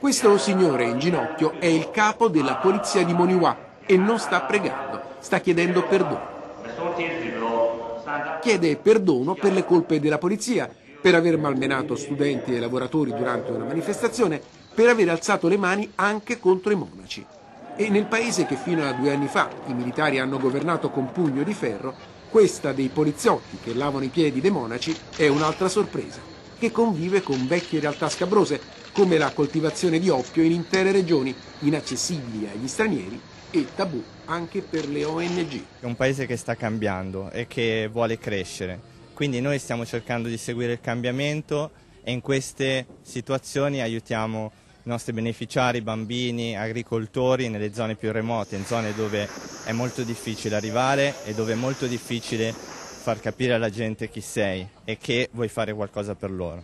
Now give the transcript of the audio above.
Questo signore in ginocchio è il capo della polizia di Moniwa e non sta pregando, sta chiedendo perdono. Chiede perdono per le colpe della polizia, per aver malmenato studenti e lavoratori durante una manifestazione, per aver alzato le mani anche contro i monaci. E nel paese che fino a due anni fa i militari hanno governato con pugno di ferro, questa dei poliziotti che lavano i piedi dei monaci è un'altra sorpresa, che convive con vecchie realtà scabrose come la coltivazione di oppio in intere regioni inaccessibili agli stranieri e tabù anche per le ONG. È un paese che sta cambiando e che vuole crescere, quindi noi stiamo cercando di seguire il cambiamento e in queste situazioni aiutiamo i nostri beneficiari, bambini, agricoltori nelle zone più remote, in zone dove è molto difficile arrivare e dove è molto difficile far capire alla gente chi sei e che vuoi fare qualcosa per loro.